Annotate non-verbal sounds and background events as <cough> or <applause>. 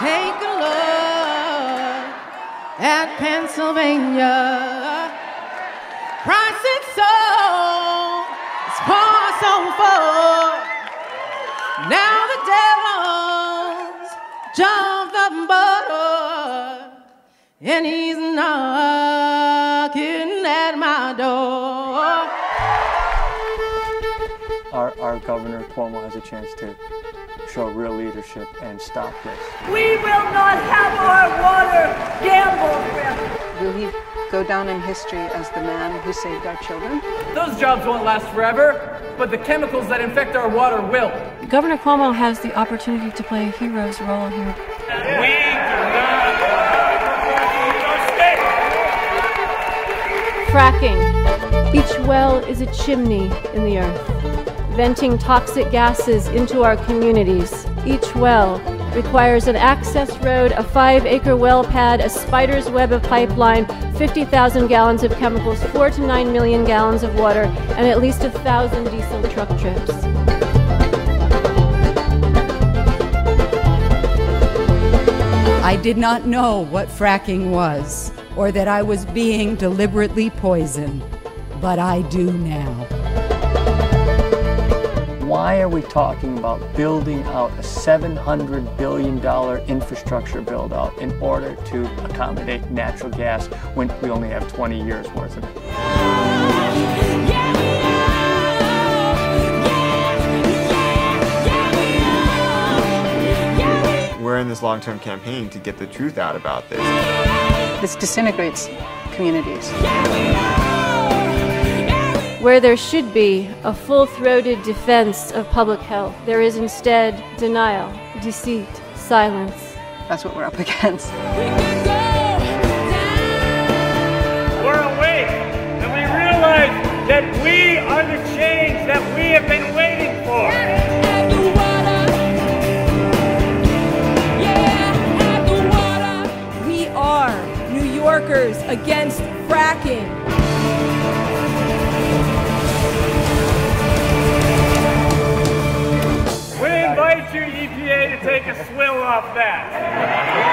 Take a look at Pennsylvania. Price it so, it's poured so full. Now the devil's jumped the border, and he's knocking at my door. Our, our governor Cuomo has a chance to show real leadership and stop this. We will not have our water gambled with. Will he go down in history as the man who saved our children? Those jobs won't last forever, but the chemicals that infect our water will. Governor Cuomo has the opportunity to play a hero's role here. We do not Fracking. Each well is a chimney in the earth, venting toxic gases into our communities. Each well requires an access road, a five acre well pad, a spider's web of pipeline, 50,000 gallons of chemicals, four to nine million gallons of water, and at least a thousand diesel truck trips. I did not know what fracking was or that I was being deliberately poisoned, but I do now. Why are we talking about building out a $700 billion infrastructure build out in order to accommodate natural gas when we only have 20 years worth of it? We're in this long term campaign to get the truth out about this. This disintegrates communities. Where there should be a full throated defense of public health, there is instead denial, deceit, silence. That's what we're up <laughs> against. We're awake, and we realize that we are the change that we have been waiting for. New Yorkers against fracking. a swill off that.